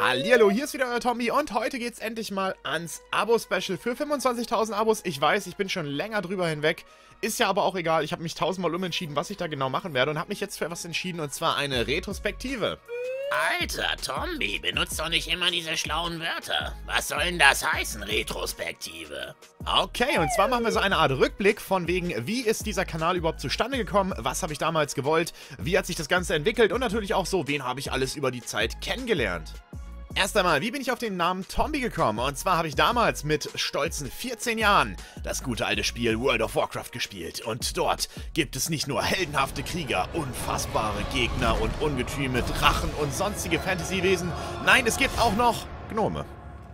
Hallihallo, hier ist wieder euer Tommy und heute geht's endlich mal ans Abo-Special für 25.000 Abos. Ich weiß, ich bin schon länger drüber hinweg, ist ja aber auch egal. Ich habe mich tausendmal umentschieden, was ich da genau machen werde und habe mich jetzt für etwas entschieden und zwar eine Retrospektive. Alter, Tommy, benutzt doch nicht immer diese schlauen Wörter. Was soll denn das heißen, Retrospektive? Okay, und zwar machen wir so eine Art Rückblick von wegen, wie ist dieser Kanal überhaupt zustande gekommen, was habe ich damals gewollt, wie hat sich das Ganze entwickelt und natürlich auch so, wen habe ich alles über die Zeit kennengelernt. Erst einmal, wie bin ich auf den Namen Tombi gekommen? Und zwar habe ich damals mit stolzen 14 Jahren das gute alte Spiel World of Warcraft gespielt. Und dort gibt es nicht nur heldenhafte Krieger, unfassbare Gegner und Ungetüme, Drachen und sonstige Fantasywesen. Nein, es gibt auch noch Gnome.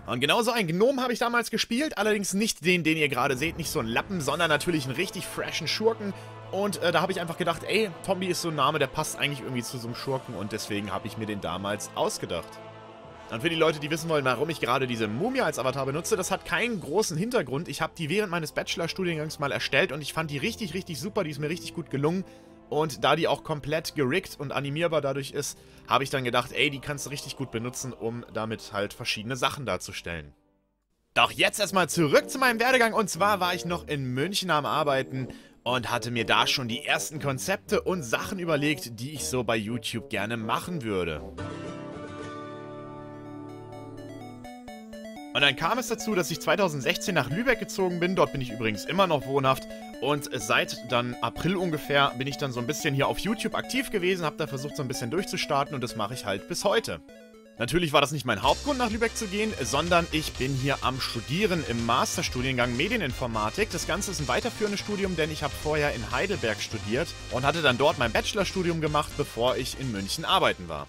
Und genauso ein Gnome habe ich damals gespielt, allerdings nicht den, den ihr gerade seht, nicht so ein Lappen, sondern natürlich einen richtig freshen Schurken. Und äh, da habe ich einfach gedacht, ey, Tombi ist so ein Name, der passt eigentlich irgendwie zu so einem Schurken und deswegen habe ich mir den damals ausgedacht. Und für die Leute, die wissen wollen, warum ich gerade diese Mumie als Avatar benutze, das hat keinen großen Hintergrund. Ich habe die während meines Bachelor-Studiengangs mal erstellt und ich fand die richtig, richtig super. Die ist mir richtig gut gelungen. Und da die auch komplett gerickt und animierbar dadurch ist, habe ich dann gedacht, ey, die kannst du richtig gut benutzen, um damit halt verschiedene Sachen darzustellen. Doch jetzt erstmal zurück zu meinem Werdegang. Und zwar war ich noch in München am Arbeiten und hatte mir da schon die ersten Konzepte und Sachen überlegt, die ich so bei YouTube gerne machen würde. Und dann kam es dazu, dass ich 2016 nach Lübeck gezogen bin. Dort bin ich übrigens immer noch wohnhaft. Und seit dann April ungefähr bin ich dann so ein bisschen hier auf YouTube aktiv gewesen, habe da versucht so ein bisschen durchzustarten und das mache ich halt bis heute. Natürlich war das nicht mein Hauptgrund, nach Lübeck zu gehen, sondern ich bin hier am Studieren im Masterstudiengang Medieninformatik. Das Ganze ist ein weiterführendes Studium, denn ich habe vorher in Heidelberg studiert und hatte dann dort mein Bachelorstudium gemacht, bevor ich in München arbeiten war.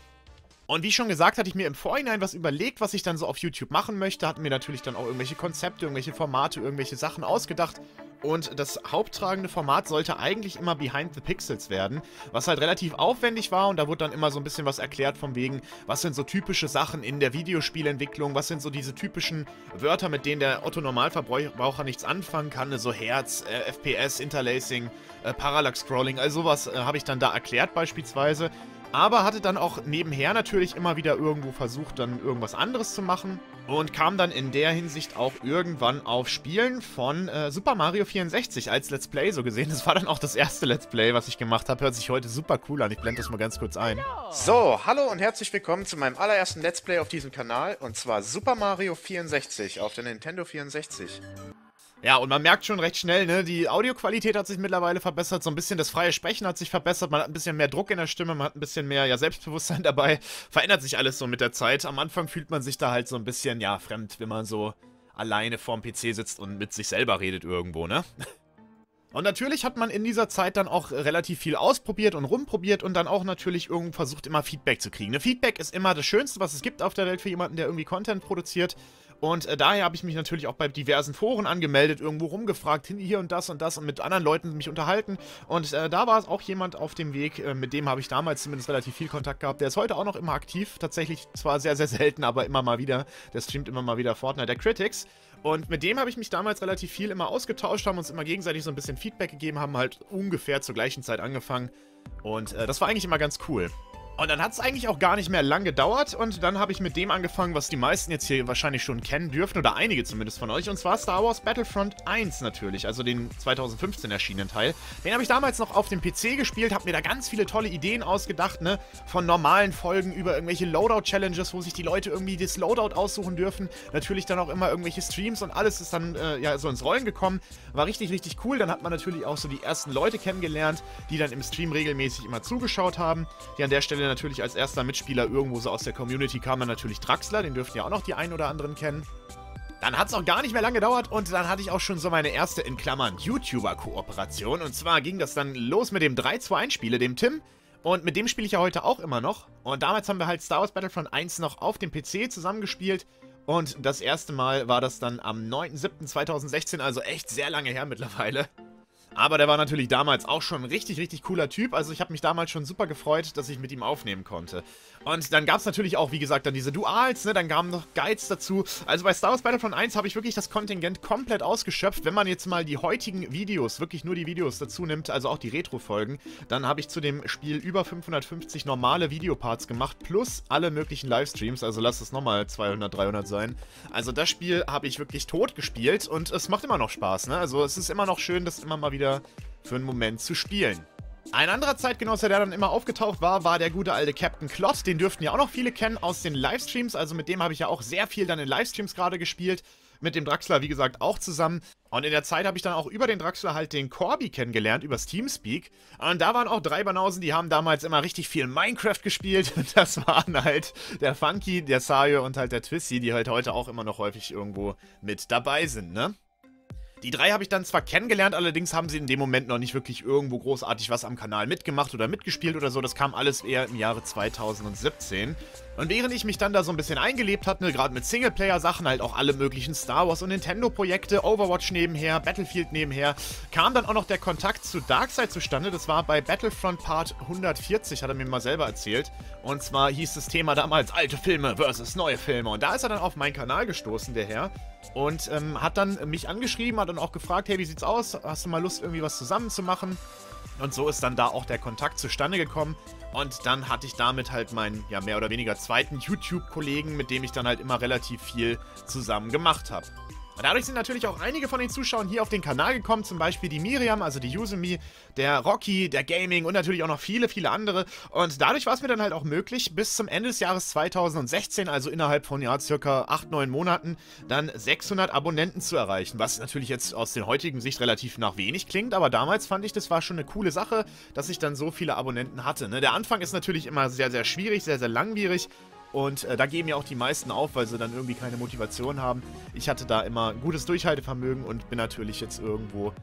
Und wie schon gesagt, hatte ich mir im Vorhinein was überlegt, was ich dann so auf YouTube machen möchte. Hatten mir natürlich dann auch irgendwelche Konzepte, irgendwelche Formate, irgendwelche Sachen ausgedacht. Und das haupttragende Format sollte eigentlich immer Behind the Pixels werden, was halt relativ aufwendig war und da wurde dann immer so ein bisschen was erklärt von wegen, was sind so typische Sachen in der Videospielentwicklung, was sind so diese typischen Wörter, mit denen der Otto-Normalverbraucher nichts anfangen kann, so Herz, äh, FPS, Interlacing, äh, Parallax-Scrolling, all sowas äh, habe ich dann da erklärt beispielsweise. Aber hatte dann auch nebenher natürlich immer wieder irgendwo versucht, dann irgendwas anderes zu machen. Und kam dann in der Hinsicht auch irgendwann auf Spielen von äh, Super Mario 64 als Let's Play so gesehen. Das war dann auch das erste Let's Play, was ich gemacht habe. Hört sich heute super cool an. Ich blende das mal ganz kurz ein. So, hallo und herzlich willkommen zu meinem allerersten Let's Play auf diesem Kanal. Und zwar Super Mario 64 auf der Nintendo 64. Ja, und man merkt schon recht schnell, ne, die Audioqualität hat sich mittlerweile verbessert, so ein bisschen das freie Sprechen hat sich verbessert, man hat ein bisschen mehr Druck in der Stimme, man hat ein bisschen mehr, ja, Selbstbewusstsein dabei. Verändert sich alles so mit der Zeit. Am Anfang fühlt man sich da halt so ein bisschen, ja, fremd, wenn man so alleine vorm PC sitzt und mit sich selber redet irgendwo, ne? Und natürlich hat man in dieser Zeit dann auch relativ viel ausprobiert und rumprobiert und dann auch natürlich irgendwo versucht, immer Feedback zu kriegen. Ne, Feedback ist immer das Schönste, was es gibt auf der Welt für jemanden, der irgendwie Content produziert. Und äh, daher habe ich mich natürlich auch bei diversen Foren angemeldet, irgendwo rumgefragt, hier und das und das und mit anderen Leuten mich unterhalten. Und äh, da war es auch jemand auf dem Weg, äh, mit dem habe ich damals zumindest relativ viel Kontakt gehabt. Der ist heute auch noch immer aktiv, tatsächlich zwar sehr, sehr selten, aber immer mal wieder. Der streamt immer mal wieder Fortnite, der Critics. Und mit dem habe ich mich damals relativ viel immer ausgetauscht, haben uns immer gegenseitig so ein bisschen Feedback gegeben, haben halt ungefähr zur gleichen Zeit angefangen. Und äh, das war eigentlich immer ganz cool. Und dann hat es eigentlich auch gar nicht mehr lang gedauert und dann habe ich mit dem angefangen, was die meisten jetzt hier wahrscheinlich schon kennen dürfen, oder einige zumindest von euch, und zwar Star Wars Battlefront 1 natürlich, also den 2015 erschienenen Teil. Den habe ich damals noch auf dem PC gespielt, habe mir da ganz viele tolle Ideen ausgedacht, ne, von normalen Folgen über irgendwelche Loadout-Challenges, wo sich die Leute irgendwie das Loadout aussuchen dürfen, natürlich dann auch immer irgendwelche Streams und alles ist dann, äh, ja, so ins Rollen gekommen. War richtig, richtig cool, dann hat man natürlich auch so die ersten Leute kennengelernt, die dann im Stream regelmäßig immer zugeschaut haben, die an der Stelle natürlich als erster Mitspieler irgendwo so aus der Community kam dann natürlich Draxler, den dürften ja auch noch die einen oder anderen kennen. Dann hat es auch gar nicht mehr lange gedauert und dann hatte ich auch schon so meine erste in Klammern YouTuber-Kooperation. Und zwar ging das dann los mit dem 3-2-1-Spiele, dem Tim. Und mit dem spiele ich ja heute auch immer noch. Und damals haben wir halt Star Wars Battlefront 1 noch auf dem PC zusammengespielt. Und das erste Mal war das dann am 9.7.2016, also echt sehr lange her mittlerweile. Aber der war natürlich damals auch schon ein richtig, richtig cooler Typ. Also ich habe mich damals schon super gefreut, dass ich mit ihm aufnehmen konnte. Und dann gab es natürlich auch, wie gesagt, dann diese Duals, ne? Dann kamen noch Guides dazu. Also bei Star Wars Battlefront 1 habe ich wirklich das Kontingent komplett ausgeschöpft. Wenn man jetzt mal die heutigen Videos, wirklich nur die Videos dazu nimmt, also auch die Retro-Folgen, dann habe ich zu dem Spiel über 550 normale Videoparts gemacht, plus alle möglichen Livestreams. Also lass es nochmal 200, 300 sein. Also das Spiel habe ich wirklich tot gespielt und es macht immer noch Spaß, ne? Also es ist immer noch schön, das immer mal wieder wieder für einen Moment zu spielen. Ein anderer Zeitgenosse, der dann immer aufgetaucht war, war der gute alte Captain Klott. Den dürften ja auch noch viele kennen aus den Livestreams. Also mit dem habe ich ja auch sehr viel dann in Livestreams gerade gespielt. Mit dem Draxler, wie gesagt, auch zusammen. Und in der Zeit habe ich dann auch über den Draxler halt den Corby kennengelernt, über Teamspeak. Und da waren auch drei Banausen, die haben damals immer richtig viel Minecraft gespielt. Das waren halt der Funky, der Sayo und halt der Twisty, die halt heute auch immer noch häufig irgendwo mit dabei sind, ne? Die drei habe ich dann zwar kennengelernt, allerdings haben sie in dem Moment noch nicht wirklich irgendwo großartig was am Kanal mitgemacht oder mitgespielt oder so. Das kam alles eher im Jahre 2017. Und während ich mich dann da so ein bisschen eingelebt hatte, gerade mit Singleplayer-Sachen, halt auch alle möglichen Star Wars und Nintendo-Projekte, Overwatch nebenher, Battlefield nebenher, kam dann auch noch der Kontakt zu Darkseid zustande. Das war bei Battlefront Part 140, hat er mir mal selber erzählt. Und zwar hieß das Thema damals alte Filme versus neue Filme. Und da ist er dann auf meinen Kanal gestoßen, der Herr. Und ähm, hat dann mich angeschrieben, hat dann auch gefragt, hey, wie sieht's aus? Hast du mal Lust, irgendwie was zusammen zu machen? Und so ist dann da auch der Kontakt zustande gekommen. Und dann hatte ich damit halt meinen, ja, mehr oder weniger zweiten YouTube-Kollegen, mit dem ich dann halt immer relativ viel zusammen gemacht habe. Dadurch sind natürlich auch einige von den Zuschauern hier auf den Kanal gekommen, zum Beispiel die Miriam, also die Yuzumi, der Rocky, der Gaming und natürlich auch noch viele, viele andere. Und dadurch war es mir dann halt auch möglich, bis zum Ende des Jahres 2016, also innerhalb von ja circa 8, 9 Monaten, dann 600 Abonnenten zu erreichen. Was natürlich jetzt aus der heutigen Sicht relativ nach wenig klingt, aber damals fand ich, das war schon eine coole Sache, dass ich dann so viele Abonnenten hatte. Ne? Der Anfang ist natürlich immer sehr, sehr schwierig, sehr, sehr langwierig. Und äh, da geben ja auch die meisten auf, weil sie dann irgendwie keine Motivation haben. Ich hatte da immer gutes Durchhaltevermögen und bin natürlich jetzt irgendwo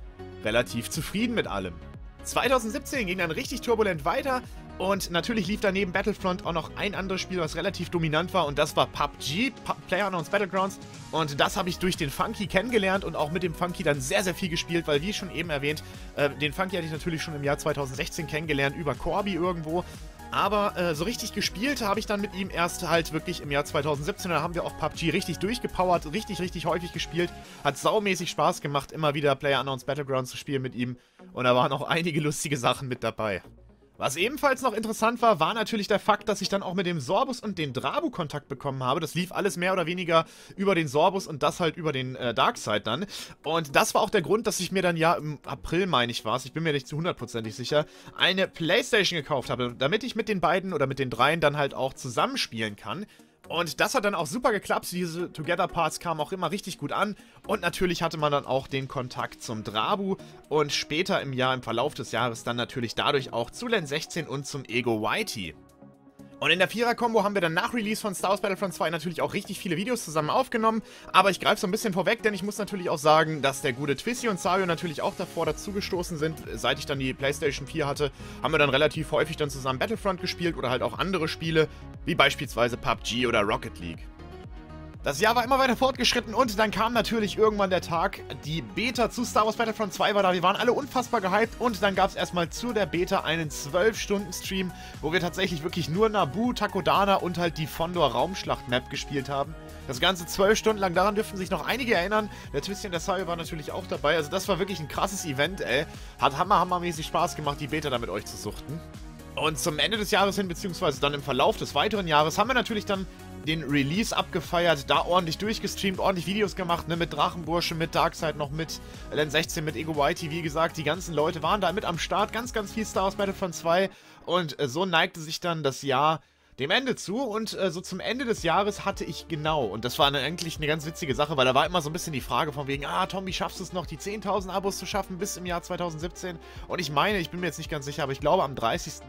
relativ zufrieden mit allem. 2017 ging dann richtig turbulent weiter und natürlich lief daneben Battlefront auch noch ein anderes Spiel, was relativ dominant war und das war PUBG, PlayerUnknown's Battlegrounds und das habe ich durch den Funky kennengelernt und auch mit dem Funky dann sehr, sehr viel gespielt, weil wie schon eben erwähnt, äh, den Funky hatte ich natürlich schon im Jahr 2016 kennengelernt über Corby irgendwo aber äh, so richtig gespielt habe ich dann mit ihm erst halt wirklich im Jahr 2017. Da haben wir auch PUBG richtig durchgepowert, richtig, richtig häufig gespielt. Hat saumäßig Spaß gemacht, immer wieder Player Unknowns Battlegrounds zu spielen mit ihm. Und da waren auch einige lustige Sachen mit dabei. Was ebenfalls noch interessant war, war natürlich der Fakt, dass ich dann auch mit dem Sorbus und dem Drabu Kontakt bekommen habe. Das lief alles mehr oder weniger über den Sorbus und das halt über den äh, Darkseid dann. Und das war auch der Grund, dass ich mir dann ja im April, meine ich war es, ich bin mir nicht zu hundertprozentig sicher, eine Playstation gekauft habe, damit ich mit den beiden oder mit den dreien dann halt auch zusammenspielen kann. Und das hat dann auch super geklappt. Diese Together Parts kamen auch immer richtig gut an. Und natürlich hatte man dann auch den Kontakt zum Drabu. Und später im Jahr, im Verlauf des Jahres, dann natürlich dadurch auch zu Len 16 und zum Ego Whitey. Und in der Vierer-Kombo haben wir dann nach Release von Star Wars Battlefront 2 natürlich auch richtig viele Videos zusammen aufgenommen. Aber ich greife so ein bisschen vorweg, denn ich muss natürlich auch sagen, dass der gute Twisty und Sario natürlich auch davor dazugestoßen sind. Seit ich dann die Playstation 4 hatte, haben wir dann relativ häufig dann zusammen Battlefront gespielt oder halt auch andere Spiele, wie beispielsweise PUBG oder Rocket League. Das Jahr war immer weiter fortgeschritten und dann kam natürlich irgendwann der Tag, die Beta zu Star Wars Battlefront 2 war da. Wir waren alle unfassbar gehypt und dann gab es erstmal zu der Beta einen 12-Stunden-Stream, wo wir tatsächlich wirklich nur Naboo, Takodana und halt die Fondor Raumschlacht-Map gespielt haben. Das Ganze 12 Stunden lang, daran dürften sich noch einige erinnern. Der Twistchen der Sayo war natürlich auch dabei. Also das war wirklich ein krasses Event, ey. Hat hammer, hammermäßig Spaß gemacht, die Beta da mit euch zu suchten. Und zum Ende des Jahres hin, beziehungsweise dann im Verlauf des weiteren Jahres, haben wir natürlich dann den Release abgefeiert, da ordentlich durchgestreamt, ordentlich Videos gemacht, ne, mit Drachenbursche, mit Darkseid noch mit Len 16, mit Ego Whitey, wie gesagt, die ganzen Leute waren da mit am Start, ganz, ganz viel Star Wars Battlefront 2 und äh, so neigte sich dann das Jahr dem Ende zu und äh, so zum Ende des Jahres hatte ich genau, und das war eine, eigentlich eine ganz witzige Sache, weil da war immer so ein bisschen die Frage von wegen, ah, Tommy, schaffst du es noch, die 10.000 Abos zu schaffen bis im Jahr 2017? Und ich meine, ich bin mir jetzt nicht ganz sicher, aber ich glaube, am 30.12.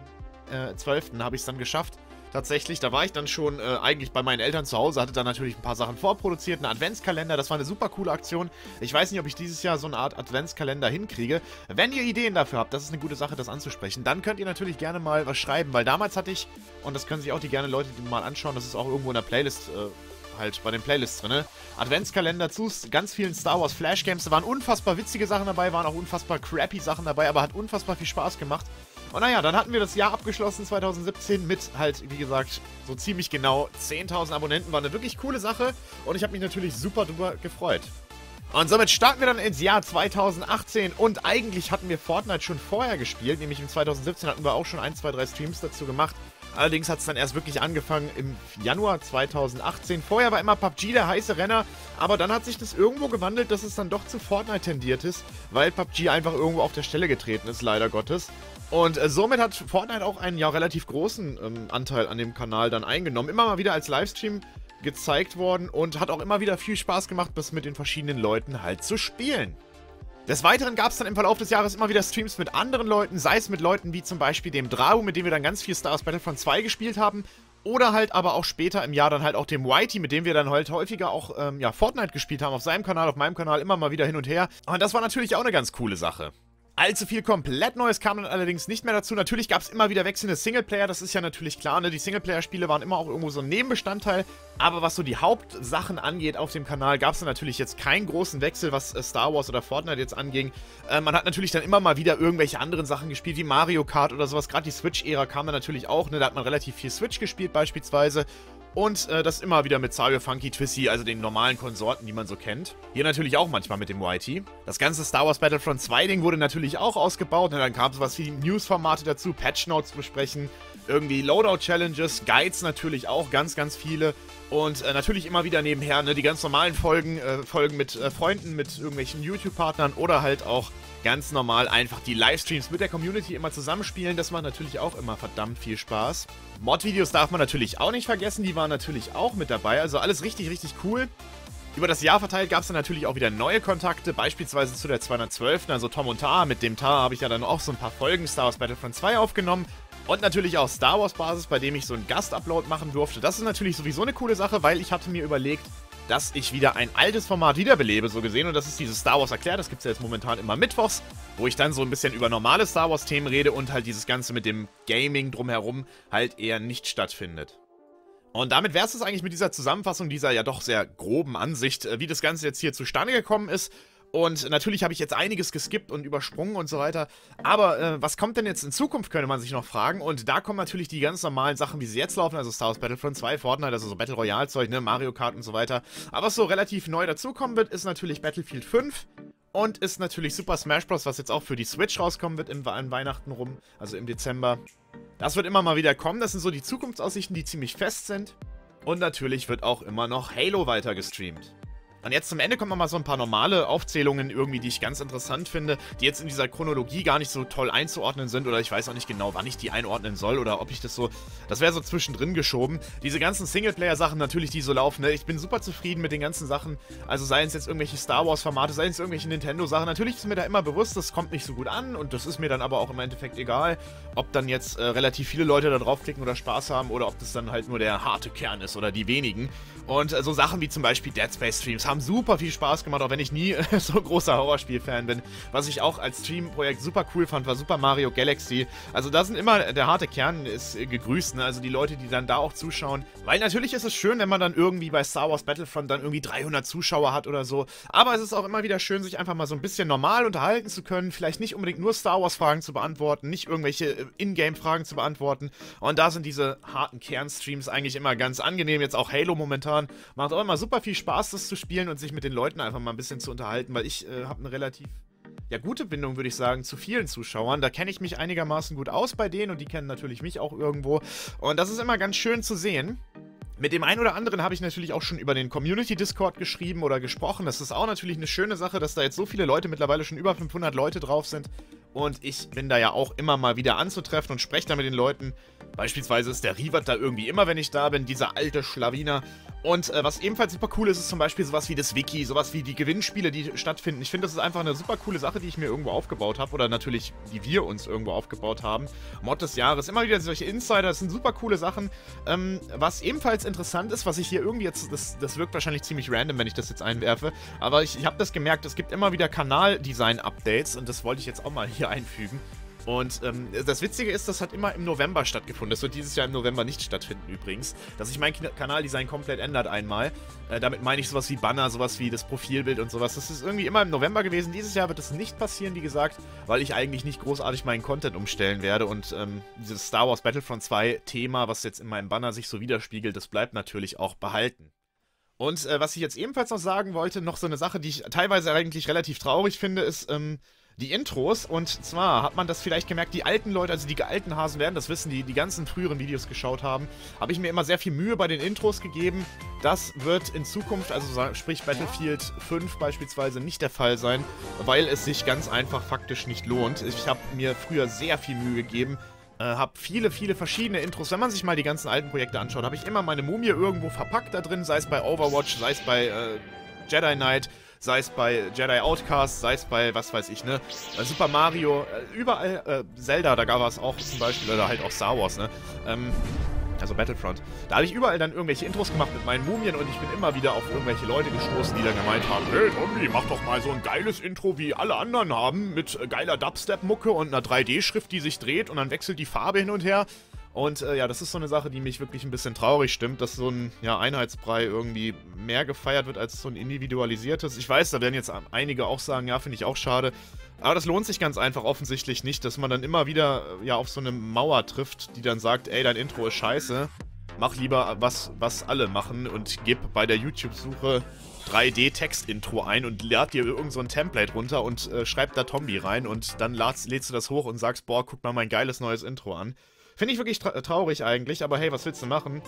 Äh, habe ich es dann geschafft, tatsächlich. Da war ich dann schon äh, eigentlich bei meinen Eltern zu Hause, hatte dann natürlich ein paar Sachen vorproduziert, einen Adventskalender, das war eine super coole Aktion. Ich weiß nicht, ob ich dieses Jahr so eine Art Adventskalender hinkriege. Wenn ihr Ideen dafür habt, das ist eine gute Sache, das anzusprechen, dann könnt ihr natürlich gerne mal was schreiben, weil damals hatte ich, und das können sich auch die gerne Leute mal anschauen, das ist auch irgendwo in der Playlist äh, halt bei den Playlists drin. Adventskalender zu ganz vielen Star Wars Flash Games. Da waren unfassbar witzige Sachen dabei, waren auch unfassbar crappy Sachen dabei, aber hat unfassbar viel Spaß gemacht. Und naja, dann hatten wir das Jahr abgeschlossen 2017 mit halt, wie gesagt, so ziemlich genau 10.000 Abonnenten. War eine wirklich coole Sache und ich habe mich natürlich super drüber gefreut. Und somit starten wir dann ins Jahr 2018 und eigentlich hatten wir Fortnite schon vorher gespielt, nämlich im 2017 hatten wir auch schon ein, zwei, drei Streams dazu gemacht. Allerdings hat es dann erst wirklich angefangen im Januar 2018. Vorher war immer PUBG der heiße Renner, aber dann hat sich das irgendwo gewandelt, dass es dann doch zu Fortnite tendiert ist, weil PUBG einfach irgendwo auf der Stelle getreten ist, leider Gottes. Und äh, somit hat Fortnite auch einen ja relativ großen ähm, Anteil an dem Kanal dann eingenommen. Immer mal wieder als Livestream gezeigt worden und hat auch immer wieder viel Spaß gemacht, das mit den verschiedenen Leuten halt zu spielen. Des Weiteren gab es dann im Verlauf des Jahres immer wieder Streams mit anderen Leuten, sei es mit Leuten wie zum Beispiel dem Drau, mit dem wir dann ganz viel Star Wars Battlefront 2 gespielt haben, oder halt aber auch später im Jahr dann halt auch dem Whitey, mit dem wir dann halt häufiger auch ähm, ja, Fortnite gespielt haben, auf seinem Kanal, auf meinem Kanal, immer mal wieder hin und her. Und das war natürlich auch eine ganz coole Sache. Allzu viel komplett Neues kam dann allerdings nicht mehr dazu. Natürlich gab es immer wieder wechselnde Singleplayer, das ist ja natürlich klar, ne? Die Singleplayer-Spiele waren immer auch irgendwo so ein Nebenbestandteil. Aber was so die Hauptsachen angeht auf dem Kanal, gab es natürlich jetzt keinen großen Wechsel, was äh, Star Wars oder Fortnite jetzt anging. Äh, man hat natürlich dann immer mal wieder irgendwelche anderen Sachen gespielt, wie Mario Kart oder sowas. Gerade die Switch-Ära kam dann natürlich auch, ne? Da hat man relativ viel Switch gespielt beispielsweise. Und äh, das immer wieder mit Sario, Funky, Twisty, also den normalen Konsorten, die man so kennt. Hier natürlich auch manchmal mit dem YT. Das ganze Star Wars Battlefront 2 Ding wurde natürlich auch ausgebaut. Und dann kam es was wie News-Formate dazu, Patch Notes besprechen, irgendwie Loadout-Challenges, Guides natürlich auch, ganz, ganz viele. Und äh, natürlich immer wieder nebenher ne, die ganz normalen Folgen, äh, Folgen mit äh, Freunden, mit irgendwelchen YouTube-Partnern oder halt auch ganz normal einfach die Livestreams mit der Community immer zusammenspielen. Das macht natürlich auch immer verdammt viel Spaß. Mod-Videos darf man natürlich auch nicht vergessen, die waren natürlich auch mit dabei. Also alles richtig, richtig cool. Über das Jahr verteilt gab es dann natürlich auch wieder neue Kontakte, beispielsweise zu der 212. Also Tom und Tar. Mit dem Tar habe ich ja dann auch so ein paar Folgen Star Wars Battlefront 2 aufgenommen. Und natürlich auch Star Wars Basis, bei dem ich so einen Gast-Upload machen durfte. Das ist natürlich sowieso eine coole Sache, weil ich hatte mir überlegt, dass ich wieder ein altes Format wiederbelebe, so gesehen. Und das ist dieses Star Wars erklärt. Das gibt es ja jetzt momentan immer mittwochs, wo ich dann so ein bisschen über normale Star Wars-Themen rede und halt dieses Ganze mit dem Gaming drumherum halt eher nicht stattfindet. Und damit wäre es eigentlich mit dieser Zusammenfassung dieser ja doch sehr groben Ansicht, äh, wie das Ganze jetzt hier zustande gekommen ist. Und natürlich habe ich jetzt einiges geskippt und übersprungen und so weiter. Aber äh, was kommt denn jetzt in Zukunft, könnte man sich noch fragen. Und da kommen natürlich die ganz normalen Sachen, wie sie jetzt laufen. Also Star Wars Battlefront 2, Fortnite, also so Battle Royale Zeug, ne, Mario Kart und so weiter. Aber was so relativ neu dazukommen wird, ist natürlich Battlefield 5. Und ist natürlich Super Smash Bros., was jetzt auch für die Switch rauskommen wird im, an Weihnachten rum, also im Dezember. Das wird immer mal wieder kommen. Das sind so die Zukunftsaussichten, die ziemlich fest sind. Und natürlich wird auch immer noch Halo weiter gestreamt. Und jetzt zum Ende kommen nochmal so ein paar normale Aufzählungen irgendwie, die ich ganz interessant finde, die jetzt in dieser Chronologie gar nicht so toll einzuordnen sind oder ich weiß auch nicht genau, wann ich die einordnen soll oder ob ich das so, das wäre so zwischendrin geschoben. Diese ganzen Singleplayer-Sachen natürlich, die so laufen, ne? ich bin super zufrieden mit den ganzen Sachen, also seien es jetzt irgendwelche Star Wars-Formate, seien es irgendwelche Nintendo-Sachen, natürlich ist mir da immer bewusst, das kommt nicht so gut an und das ist mir dann aber auch im Endeffekt egal, ob dann jetzt äh, relativ viele Leute da draufklicken oder Spaß haben oder ob das dann halt nur der harte Kern ist oder die wenigen. Und äh, so Sachen wie zum Beispiel Dead Space Streams haben super viel Spaß gemacht, auch wenn ich nie so großer Horrorspiel-Fan bin. Was ich auch als Stream-Projekt super cool fand, war Super Mario Galaxy. Also da sind immer, der harte Kern ist äh, gegrüßt, ne? also die Leute, die dann da auch zuschauen. Weil natürlich ist es schön, wenn man dann irgendwie bei Star Wars Battlefront dann irgendwie 300 Zuschauer hat oder so. Aber es ist auch immer wieder schön, sich einfach mal so ein bisschen normal unterhalten zu können. Vielleicht nicht unbedingt nur Star Wars-Fragen zu beantworten, nicht irgendwelche äh, Ingame-Fragen zu beantworten. Und da sind diese harten Kern-Streams eigentlich immer ganz angenehm. Jetzt auch Halo momentan. Macht auch immer super viel Spaß, das zu spielen und sich mit den Leuten einfach mal ein bisschen zu unterhalten, weil ich äh, habe eine relativ ja, gute Bindung, würde ich sagen, zu vielen Zuschauern. Da kenne ich mich einigermaßen gut aus bei denen und die kennen natürlich mich auch irgendwo. Und das ist immer ganz schön zu sehen. Mit dem einen oder anderen habe ich natürlich auch schon über den Community Discord geschrieben oder gesprochen. Das ist auch natürlich eine schöne Sache, dass da jetzt so viele Leute, mittlerweile schon über 500 Leute drauf sind. Und ich bin da ja auch immer mal wieder anzutreffen und spreche da mit den Leuten. Beispielsweise ist der Rivat da irgendwie immer, wenn ich da bin, dieser alte Schlawiner. Und äh, was ebenfalls super cool ist, ist zum Beispiel sowas wie das Wiki, sowas wie die Gewinnspiele, die stattfinden. Ich finde, das ist einfach eine super coole Sache, die ich mir irgendwo aufgebaut habe. Oder natürlich, die wir uns irgendwo aufgebaut haben. Mod des Jahres, immer wieder solche Insider, das sind super coole Sachen. Ähm, was ebenfalls interessant ist, was ich hier irgendwie jetzt, das, das wirkt wahrscheinlich ziemlich random, wenn ich das jetzt einwerfe. Aber ich, ich habe das gemerkt, es gibt immer wieder Kanaldesign-Updates und das wollte ich jetzt auch mal hier einfügen. Und ähm, das Witzige ist, das hat immer im November stattgefunden. Das wird dieses Jahr im November nicht stattfinden übrigens. Dass sich mein Kanaldesign komplett ändert einmal. Äh, damit meine ich sowas wie Banner, sowas wie das Profilbild und sowas. Das ist irgendwie immer im November gewesen. Dieses Jahr wird das nicht passieren, wie gesagt, weil ich eigentlich nicht großartig meinen Content umstellen werde. Und ähm, dieses Star Wars Battlefront 2 Thema, was jetzt in meinem Banner sich so widerspiegelt, das bleibt natürlich auch behalten. Und äh, was ich jetzt ebenfalls noch sagen wollte, noch so eine Sache, die ich teilweise eigentlich relativ traurig finde, ist, ähm, die Intros. Und zwar hat man das vielleicht gemerkt, die alten Leute, also die alten Hasen werden das wissen, die die ganzen früheren Videos geschaut haben, habe ich mir immer sehr viel Mühe bei den Intros gegeben. Das wird in Zukunft, also sprich Battlefield 5 beispielsweise, nicht der Fall sein, weil es sich ganz einfach faktisch nicht lohnt. Ich habe mir früher sehr viel Mühe gegeben, äh, habe viele, viele verschiedene Intros. Wenn man sich mal die ganzen alten Projekte anschaut, habe ich immer meine Mumie irgendwo verpackt da drin, sei es bei Overwatch, sei es bei äh, Jedi Knight, sei es bei Jedi Outcast, sei es bei, was weiß ich, ne, äh, Super Mario, äh, überall, äh, Zelda, da gab es auch zum Beispiel, oder halt auch Star Wars, ne, ähm, also Battlefront. Da habe ich überall dann irgendwelche Intros gemacht mit meinen Mumien und ich bin immer wieder auf irgendwelche Leute gestoßen, die dann gemeint haben, hey Tommy, mach doch mal so ein geiles Intro, wie alle anderen haben, mit geiler Dubstep-Mucke und einer 3D-Schrift, die sich dreht und dann wechselt die Farbe hin und her. Und äh, ja, das ist so eine Sache, die mich wirklich ein bisschen traurig stimmt, dass so ein ja, Einheitsbrei irgendwie mehr gefeiert wird als so ein individualisiertes. Ich weiß, da werden jetzt einige auch sagen, ja, finde ich auch schade. Aber das lohnt sich ganz einfach offensichtlich nicht, dass man dann immer wieder äh, ja auf so eine Mauer trifft, die dann sagt, ey, dein Intro ist scheiße. Mach lieber was, was alle machen und gib bei der YouTube-Suche 3D-Text-Intro ein und lad dir irgend so Template runter und äh, schreib da Tombi rein und dann lädst, lädst du das hoch und sagst, boah, guck mal mein geiles neues Intro an. Finde ich wirklich tra traurig eigentlich, aber hey, was willst du machen?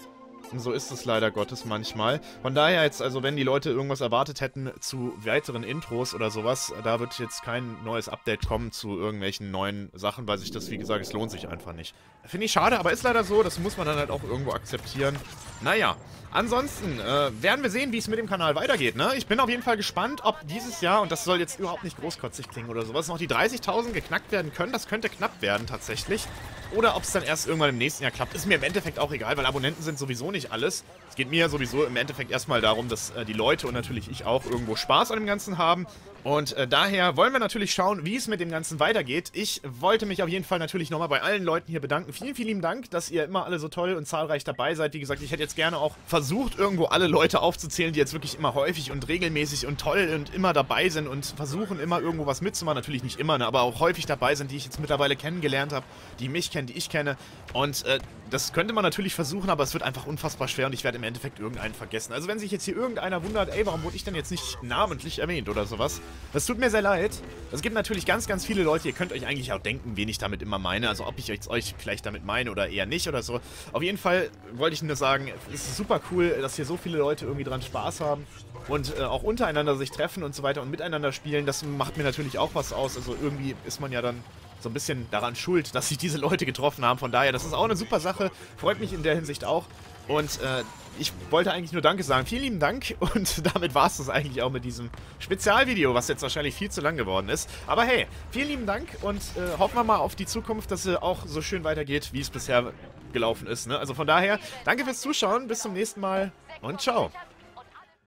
Und so ist es leider Gottes manchmal. Von daher jetzt, also wenn die Leute irgendwas erwartet hätten zu weiteren Intros oder sowas, da wird jetzt kein neues Update kommen zu irgendwelchen neuen Sachen, weil sich das, wie gesagt, es lohnt sich einfach nicht. Finde ich schade, aber ist leider so, das muss man dann halt auch irgendwo akzeptieren. Naja, ansonsten äh, werden wir sehen, wie es mit dem Kanal weitergeht, ne? Ich bin auf jeden Fall gespannt, ob dieses Jahr, und das soll jetzt überhaupt nicht großkotzig klingen oder sowas, noch die 30.000 geknackt werden können. Das könnte knapp werden tatsächlich. Oder ob es dann erst irgendwann im nächsten Jahr klappt, ist mir im Endeffekt auch egal, weil Abonnenten sind sowieso nicht alles. Es geht mir sowieso im Endeffekt erstmal darum, dass äh, die Leute und natürlich ich auch irgendwo Spaß an dem Ganzen haben. Und äh, daher wollen wir natürlich schauen, wie es mit dem Ganzen weitergeht. Ich wollte mich auf jeden Fall natürlich nochmal bei allen Leuten hier bedanken. Vielen, vielen lieben Dank, dass ihr immer alle so toll und zahlreich dabei seid. Wie gesagt, ich hätte jetzt gerne auch versucht, irgendwo alle Leute aufzuzählen, die jetzt wirklich immer häufig und regelmäßig und toll und immer dabei sind und versuchen immer irgendwo was mitzumachen. Natürlich nicht immer, ne, aber auch häufig dabei sind, die ich jetzt mittlerweile kennengelernt habe, die mich kennen, die ich kenne. Und äh, das könnte man natürlich versuchen, aber es wird einfach unfassbar schwer und ich werde im Endeffekt irgendeinen vergessen. Also wenn sich jetzt hier irgendeiner wundert, ey, warum wurde ich denn jetzt nicht namentlich erwähnt oder sowas, das tut mir sehr leid. Es gibt natürlich ganz, ganz viele Leute, ihr könnt euch eigentlich auch denken, wen ich damit immer meine, also ob ich jetzt euch vielleicht damit meine oder eher nicht oder so. Auf jeden Fall wollte ich nur sagen, es ist super cool, dass hier so viele Leute irgendwie dran Spaß haben und äh, auch untereinander sich treffen und so weiter und miteinander spielen. Das macht mir natürlich auch was aus, also irgendwie ist man ja dann so ein bisschen daran schuld, dass sich diese Leute getroffen haben. Von daher, das ist auch eine super Sache. Freut mich in der Hinsicht auch. Und äh, ich wollte eigentlich nur Danke sagen. Vielen lieben Dank und damit war es das eigentlich auch mit diesem Spezialvideo, was jetzt wahrscheinlich viel zu lang geworden ist. Aber hey, vielen lieben Dank und äh, hoffen wir mal auf die Zukunft, dass es auch so schön weitergeht, wie es bisher gelaufen ist. Ne? Also von daher, danke fürs Zuschauen, bis zum nächsten Mal und ciao.